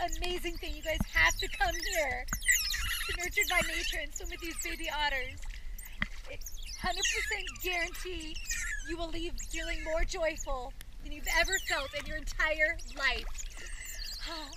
amazing thing. You guys have to come here to Nurtured by Nature and swim with these baby otters. It 100% guarantee you will leave feeling more joyful than you've ever felt in your entire life. Oh.